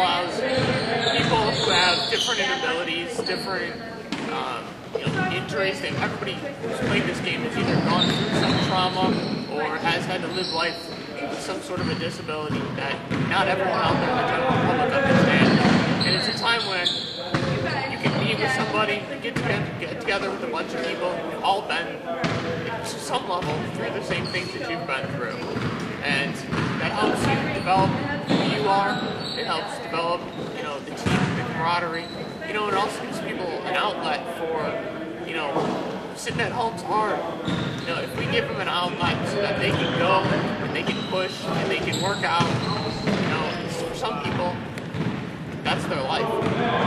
allows people who have different abilities, different um, you know, injuries. Everybody who's played this game has either gone through some trauma or has had to live life with some sort of a disability that not everyone out there in the general public understands. And it's a time when you can meet with somebody, get together, get together with a bunch of people who've all been, to some level, through the same things that you've been through. And that helps you develop who you are. It helps develop, you know, the team, the camaraderie. You know, it also gives people an outlet for, you know, sitting at home's hard. You know, if we give them an outlet so that they can go and they can push and they can work out, you know, for some people, that's their life.